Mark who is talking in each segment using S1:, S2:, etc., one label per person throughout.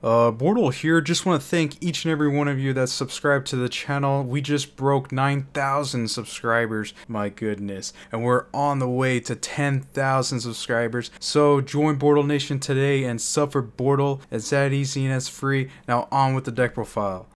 S1: Uh, Bortle here. Just want to thank each and every one of you that's subscribed to the channel. We just broke 9,000 subscribers. My goodness. And we're on the way to 10,000 subscribers. So join Bortle Nation today and suffer Bortle. It's that easy and it's free. Now on with the deck profile.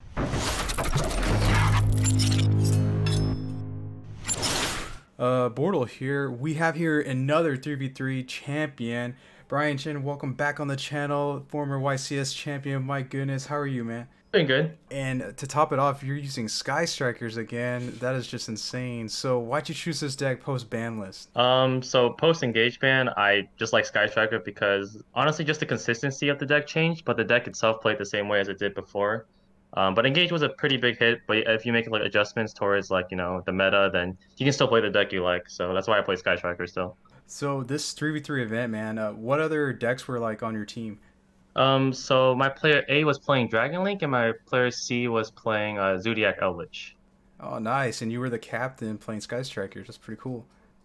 S1: Uh, Bortle here. We have here another 3v3 champion. Brian Chen, welcome back on the channel. Former YCS champion. My goodness, how are you, man?
S2: Doing good.
S1: And to top it off, you're using Sky Strikers again. That is just insane. So why'd you choose this deck post ban list?
S2: Um, so post engage ban, I just like Sky Striker because honestly, just the consistency of the deck changed, but the deck itself played the same way as it did before. Um, but engage was a pretty big hit. But if you make like adjustments towards like you know the meta, then you can still play the deck you like. So that's why I play Sky Striker still.
S1: So this three v three event, man. Uh, what other decks were like on your team?
S2: Um, so my player A was playing Dragon Link, and my player C was playing uh, Zoodiac Eldritch.
S1: Oh, nice! And you were the captain playing Sky Strikers. That's pretty cool.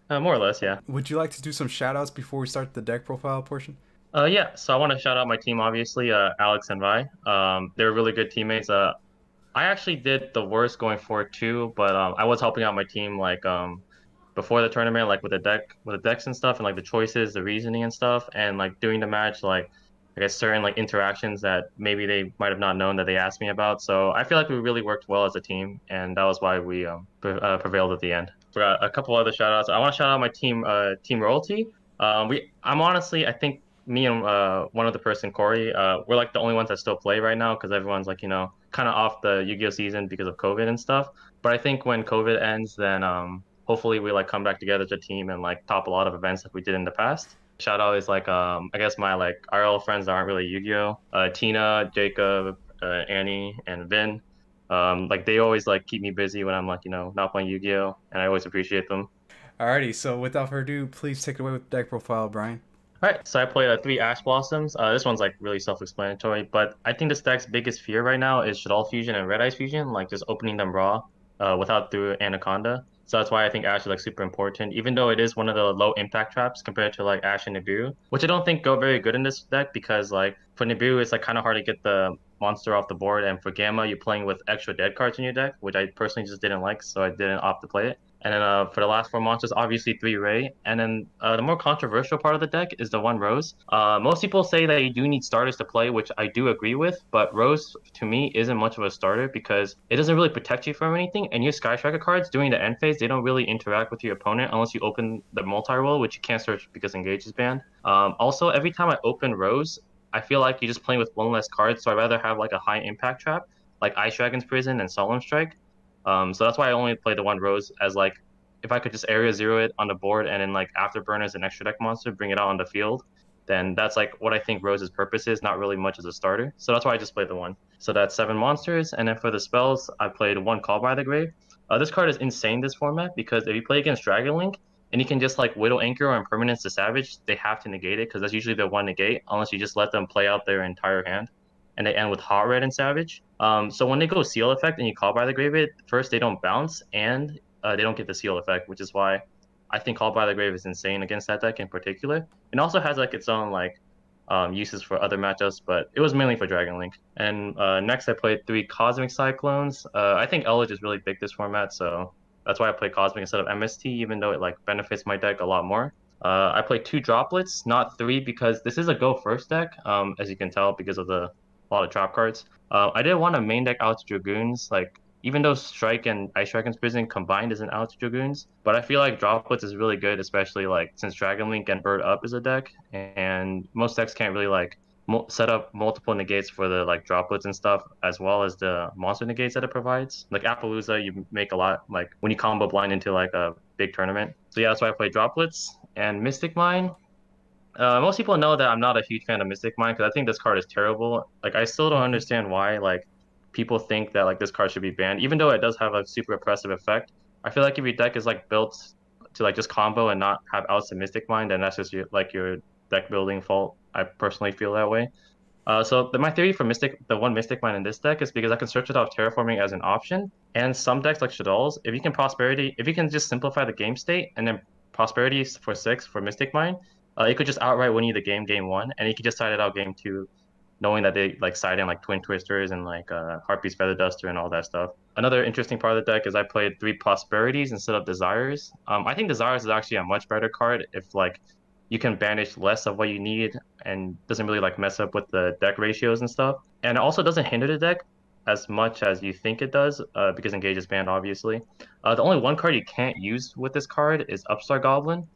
S2: Uh, more or less, yeah.
S1: Would you like to do some shoutouts before we start the deck profile portion?
S2: Uh, yeah. So I want to shout out my team, obviously, uh, Alex and Vi. Um, they're really good teammates. Uh, I actually did the worst going forward too, but um, I was helping out my team like um before the tournament, like with the deck, with the decks and stuff, and like the choices, the reasoning and stuff, and like doing the match, like I guess certain like interactions that maybe they might have not known that they asked me about. So I feel like we really worked well as a team, and that was why we um, pre- uh, prevailed at the end. Forgot a couple other shout outs. I want to shout out my team, uh, Team Royalty. Um, we, I'm honestly, I think me and uh, one other person, Corey, uh, we're like the only ones that still play right now because everyone's like, you know, kind of off the Yu-Gi-Oh season because of COVID and stuff. But I think when COVID ends, then um, hopefully we like come back together as a team and like top a lot of events like we did in the past. Shout out is like um I guess my like RL friends that aren't really Yu-Gi-Oh. Uh, Tina, Jacob, uh, Annie, and Vin. Um, like they always like keep me busy when I'm like you know not playing Yu-Gi-Oh, and I always appreciate them.
S1: Alrighty, so without further ado, please take it away with deck profile, Brian.
S2: All right, so I played uh, three Ash Blossoms. Uh, this one's like really self-explanatory, but I think this deck's biggest fear right now is Shaddoll Fusion and Red Eyes Fusion, like just opening them raw, uh, without through Anaconda. So that's why I think Ash is like super important, even though it is one of the low impact traps compared to like Ash and Nibiru, which I don't think go very good in this deck because like for Nibiru it's like kind of hard to get the monster off the board, and for Gamma you're playing with extra dead cards in your deck, which I personally just didn't like, so I didn't opt to play it. And then uh, for the last four monsters, obviously three Raye. And then uh, the more controversial part of the deck is the one Roze. Uh, most people say that you do need starters to play, which I do agree with. But Roze, to me, isn't much of a starter because it doesn't really protect you from anything. And your Sky Striker cards during the end phase, they don't really interact with your opponent unless you open the Multi-Role, which you can't search because Engage is banned. Um, also, every time I open Roze, I feel like you're just playing with one less card. So I'd rather have like a high impact trap, like Ice Dragon's Prison and Solemn Strike um, so that's why I only play the one Roze as like if I could just area zero it on the board and then like afterburn as an extra deck monster, bring it out on the field, then that's like what I think Roze's purpose is, not really much as a starter. So that's why I just played the one. So that's seven monsters, and then for the spells, I played one Call by the Grave. Uh, this card is insane this format because if you play against Dragon Link and you can just like Widow Anchor or Impermanence to Savage, they have to negate it because that's usually the one negate unless you just let them play out their entire hand and they end with hot red and savage. Um, so when they go seal effect and you call by the grave first they don't bounce and uh, they don't get the seal effect, which is why I think call by the grave is insane against that deck in particular. It also has like its own like um, uses for other matchups, but it was mainly for Dragon Link. And uh, next I played three Cosmic Cyclones. Uh, I think Eldritch is really big this format, so that's why I play Cosmic instead of MST, even though it like benefits my deck a lot more. Uh, I play two droplets, not three, because this is a go first deck, um, as you can tell because of the a lot of trap cards. Uh, I did want to main deck out to Dragoons, like even though Strike and Ice Dragon's Prison combined isn't out to Dragoons, but I feel like Droplets is really good, especially like since Dragon Link and Bird Up is a deck, and most decks can't really like mo- set up multiple negates for the like droplets and stuff, as well as the monster negates that it provides. Like Apollousa, you make a lot like when you combo blind into like a big tournament. So yeah, that's why I play droplets and Mystic Mine. Uh, most people know that I'm not a huge fan of Mystic Mine because I think this card is terrible. Like, I still don't understand why like people think that like this card should be banned, even though it does have a super oppressive effect. I feel like if your deck is like built to like just combo and not have outs of Mystic Mine, then that's just your, like your deck building fault. I personally feel that way. Uh, so the, my theory for Mystic, the one Mystic Mine in this deck is because I can search it off terraforming as an option, and some decks like Shaddolls, if you can prosperity, if you can just simplify the game state and then prosperity for six for Mystic Mine, uh, you could just outright win you the game game one, and you could just side it out game two knowing that they like side in like Twin Twisters and like uh, Harpy's Feather Duster and all that stuff. Another interesting part of the deck is I played three Prosperities instead of Desires. Um, I think Desires is actually a much better card if like you can banish less of what you need and doesn't really like mess up with the deck ratios and stuff. And it also doesn't hinder the deck as much as you think it does uh, because Engage is banned, obviously. Uh, the only one card you can't use with this card is Upstart Goblin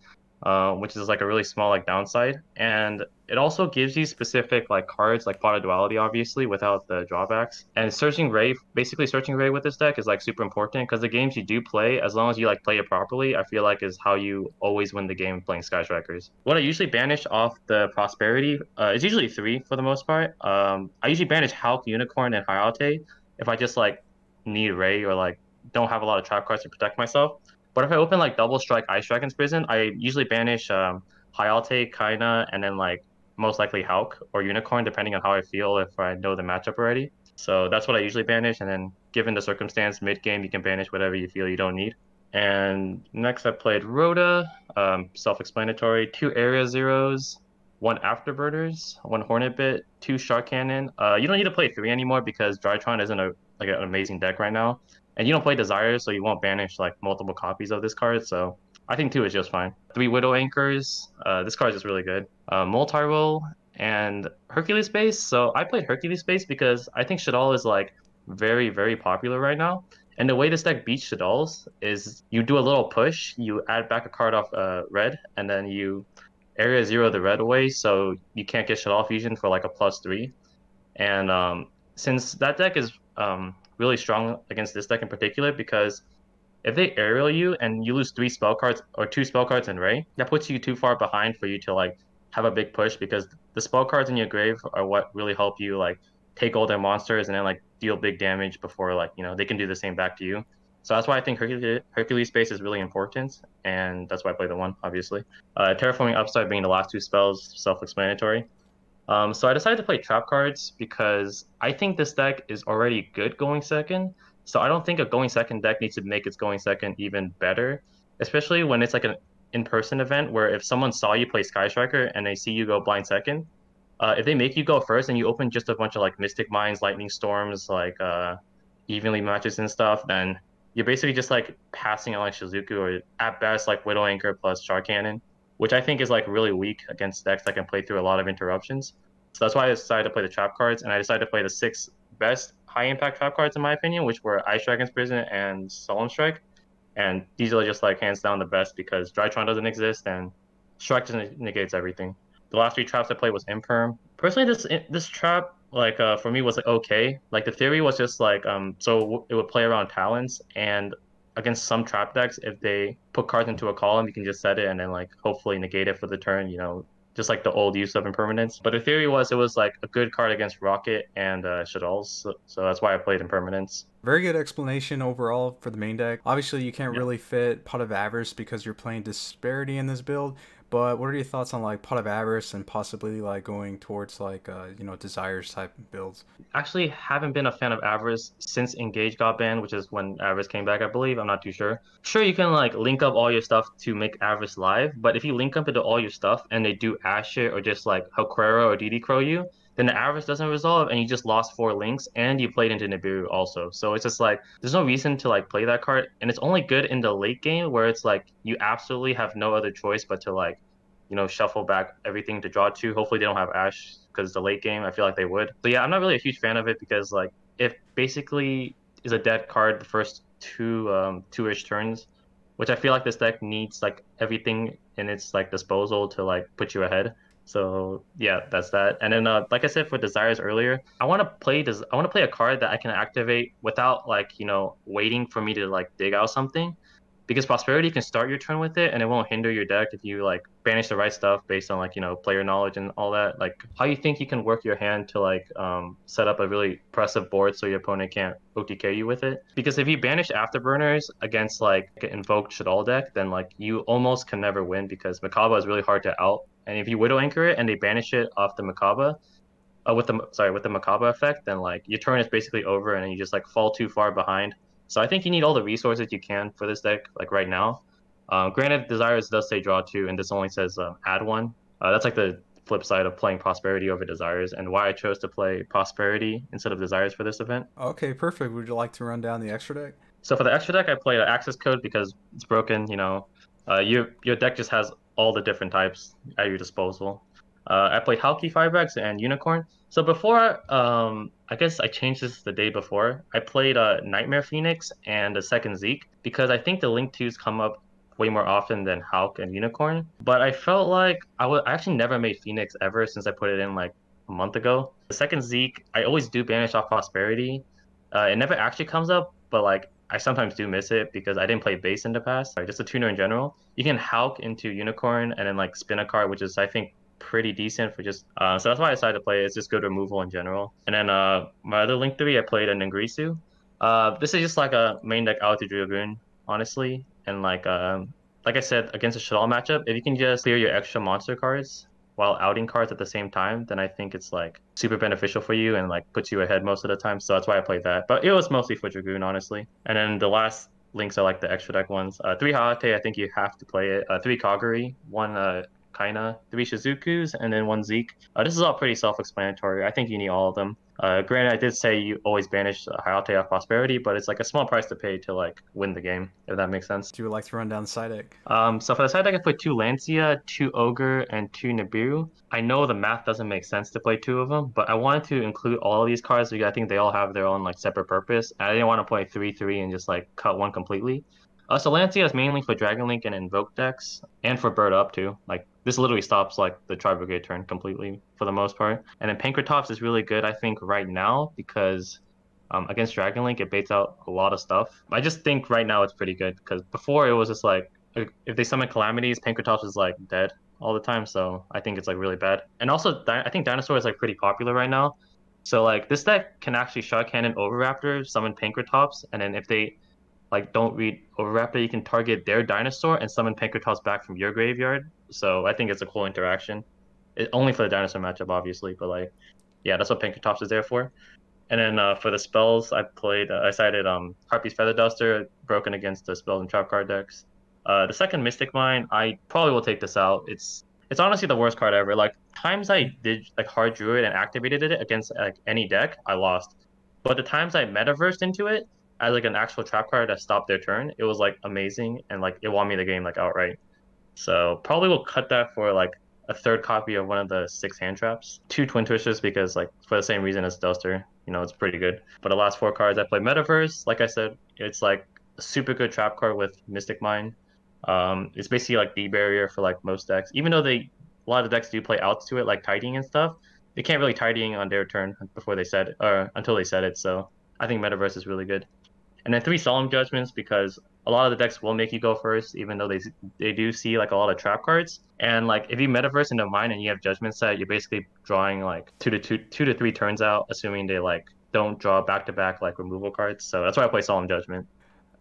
S2: uh, which is like a really small like downside. And it also gives you specific like cards like Pot of Duality, obviously, without the drawbacks. And searching Raye, basically searching Raye with this deck is like super important because the games you do play, as long as you like play it properly, I feel like is how you always win the game playing Sky Strikers. What I usually banish off the Prosperity uh, is usually three for the most part. Um, I usually banish Hulk, Unicorn, and Hayate if I just like need Raye or like don't have a lot of trap cards to protect myself. But if I open like double strike Ice Dragon's Prison, I usually banish um, Hayate, Kaina, and then like most likely Hulk or Unicorn, depending on how I feel if I know the matchup already. So that's what I usually banish. And then given the circumstance, mid game, you can banish whatever you feel you don't need. And next I played Rhoda, um, self-explanatory, two area zeros, one afterburners, one hornet bit, two shark cannon. Uh, you don't need to play three anymore because Drytron isn't a like an amazing deck right now. And you don't play Desires, so you won't banish like multiple copies of this card. So I think two is just fine. Three Widow Anchors. Uh, this card is just really good. Uh, Multi-Role and Hercules Base. So I played Hercules Base because I think Shaddoll is like very, very popular right now. And the way this deck beats Shaddolls is you do a little push, you add back a card off uh, red, and then you area zero the red away, so you can't get Shaddoll Fusion for like a plus three. And um, since that deck is um, really strong against this deck in particular because if they aerial you and you lose three spell cards or two spell cards in Raye, that puts you too far behind for you to like have a big push because the spell cards in your grave are what really help you like take all their monsters and then like deal big damage before like you know they can do the same back to you. So that's why I think Hercules, space is really important, and that's why I play the one, obviously. Uh, Terraforming Upside being the last two spells, self-explanatory. Um, so I decided to play trap cards because I think this deck is already good going second. So I don't think a going second deck needs to make its going second even better, especially when it's like an in-person event where if someone saw you play Sky Striker and they see you go blind second, uh, if they make you go first and you open just a bunch of like Mystic Mines, Lightning Storms, like uh, evenly matches and stuff, then you're basically just like passing on like Shizuku or at best like Widow Anchor plus Shark Cannon which I think is like really weak against decks that can play through a lot of interruptions. So that's why I decided to play the trap cards, and I decided to play the six best high impact trap cards in my opinion, which were Ice Dragon's Prison and Solemn Strike. And these are just like hands down the best because Drytron doesn't exist and Strike just negates everything. The last three traps I played was Imperm. Personally, this this trap like uh, for me was like okay. Like the theory was just like um so it would play around talents and against some trap decks, if they put cards into a column, you can just set it and then like hopefully negate it for the turn. You know, just like the old use of impermanence. But the theory was it was like a good card against Rokket and uh, Shaddolls, so, so, that's why I played impermanence.
S1: Very good explanation overall for the main deck. Obviously, you can't yeah. really fit Pot of Avarice because you're playing Disparity in this build, but what are your thoughts on like Pot of Avarice and possibly like going towards like uh, you know Desires type builds?
S2: Actually, haven't been a fan of Avarice since Engage got banned, which is when Avarice came back, I believe. I'm not too sure. Sure, you can like link up all your stuff to make Avarice live, but if you link up into all your stuff and they do Ash it or just like Helquera or DD Crow you, then the Avarice doesn't resolve and you just lost four links and you played into Nibiru also. So it's just like there's no reason to like play that card and it's only good in the late game where it's like you absolutely have no other choice but to like you know shuffle back everything to draw two. Hopefully they don't have Ash because the late game I feel like they would. So yeah, I'm not really a huge fan of it because like it basically is a dead card the first two um two-ish turns, which I feel like this deck needs like everything in its like disposal to like put you ahead. So yeah, that's that. And then uh, like I said for desires earlier, I want to play des- I want to play a card that I can activate without like you know waiting for me to like dig out something, because prosperity can start your turn with it and it won't hinder your deck if you like banish the right stuff based on like you know player knowledge and all that. Like how you think you can work your hand to like um, set up a really impressive board so your opponent can't OTK you with it. Because if you banish afterburners against like invoked Shaddoll deck, then like you almost can never win because Mechaba is really hard to out and if you widow anchor it and they banish it off the Mechaba, uh, with the sorry with the Mechaba effect, then like your turn is basically over and you just like fall too far behind. So I think you need all the resources you can for this deck like right now. Uh, granted, Desires does say draw two, and this only says uh, add one. Uh, that's like the flip side of playing Prosperity over Desires and why I chose to play Prosperity instead of Desires for this event.
S1: Okay, perfect. Would you like to run down the extra deck?
S2: So for the extra deck, I played an access code because it's broken. You know, uh, your your deck just has all the different types at your disposal. Uh, I played Halqifibrax and Unicorn. So before, um, I guess I changed this the day before. I played uh, Knightmare Phoenix and a second Zeke because I think the Link twos come up way more often than Hulk and Unicorn. But I felt like I would actually never made Phoenix ever since I put it in like a month ago. The second Zeke, I always do banish off Prosperity. Uh, it never actually comes up, but like I sometimes do miss it because I didn't play bass in the past. Just a tuner in general. You can Hulk into Unicorn and then like spin a card, which is I think pretty decent for just. Uh, so that's why I decided to play it. It's just good removal in general. And then uh, my other Link three, I played a Ningirsu. Uh, this is just like a main deck Alti Dragoon, honestly. And like um, like I said, against a Shaddoll matchup, if you can just clear your extra monster cards while outing cards at the same time, then I think it's like super beneficial for you and like puts you ahead most of the time. So that's why I played that. But it was mostly for Dragoon, honestly. And then the last links are like the extra deck ones. Uh, three Hayate, I think you have to play it. Uh, three Kagari, one uh, Kaina, three Shizukus, and then one Zeke. Uh, this is all pretty self-explanatory. I think you need all of them. Uh, granted, I did say you always banish Hayate off Prosperity, but it's like a small price to pay to like win the game, if that makes sense.
S1: Do you like to run down the side deck?
S2: Um, so for the side deck, I put two Lancea, two Ogre, and two Nibiru. I know the math doesn't make sense to play two of them, but I wanted to include all of these cards because I think they all have their own like separate purpose. I didn't want to play three three and just like cut one completely. Uh, so Lancea is mainly for Dragon Link and Invoke decks, and for Bird Up too. Like this literally stops like the Tri Brigade turn completely for the most part. And then Pankratops is really good, I think, right now because um, against Dragon Link it baits out a lot of stuff. I just think right now it's pretty good because before it was just like if they summon Calamities, Pankratops is like dead all the time. So I think it's like really bad. And also I think Dinosaur is like pretty popular right now. So like this deck can actually Shark Cannon Oviraptor, summon Pankratops, and then if they like don't read over Oviraptor, you can target their dinosaur and summon Pankratops back from your graveyard. So I think it's a cool interaction. It, only for the dinosaur matchup, obviously, but like, yeah, that's what Pankratops is there for. And then uh, for the spells, I played, uh, I cited um, Harpy's Feather Duster, broken against the spells and trap card decks. Uh, the second Mystic Mine, I probably will take this out. It's it's honestly the worst card ever. Like times I did like hard drew it and activated it against like any deck, I lost. But the times I metaversed into it, as like an actual trap card that stopped their turn, it was like amazing and like it won me the game like outright. So probably we'll cut that for like a third copy of one of the six hand traps. Two twin twisters because like for the same reason as Duster, you know, it's pretty good. But the last four cards I play Metaverse, like I said, it's like a super good trap card with Mystic Mine. Um, it's basically like the barrier for like most decks. Even though they a lot of the decks do play outs to it, like tidying and stuff, they can't really tidying on their turn before they said or until they said it. So I think Metaverse is really good. And then three solemn judgments because a lot of the decks will make you go first, even though they they do see like a lot of trap cards. And like if you metaverse into mine and you have judgment set, you're basically drawing like two to two two to three turns out, assuming they like don't draw back to back like removal cards. So that's why I play solemn judgment.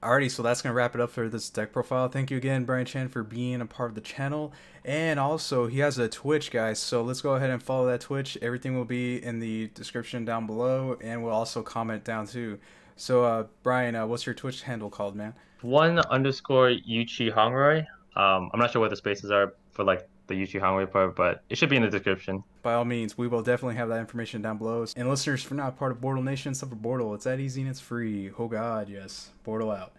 S1: Alrighty, so that's gonna wrap it up for this deck profile. Thank you again, Brian Chen, for being a part of the channel. And also, he has a Twitch, guys. So let's go ahead and follow that Twitch. Everything will be in the description down below, and we'll also comment down too. So, uh, Brian, uh, what's your Twitch handle called, man?
S2: One underscore Yuchi Hongroy. Um, I'm not sure what the spaces are for like the Yuchi Hongroy part, but it should be in the description.
S1: By all means, we will definitely have that information down below. And listeners, for not part of Bortle Nation, suffer Bortle. It's that easy and it's free. Oh God, yes. Bortle out.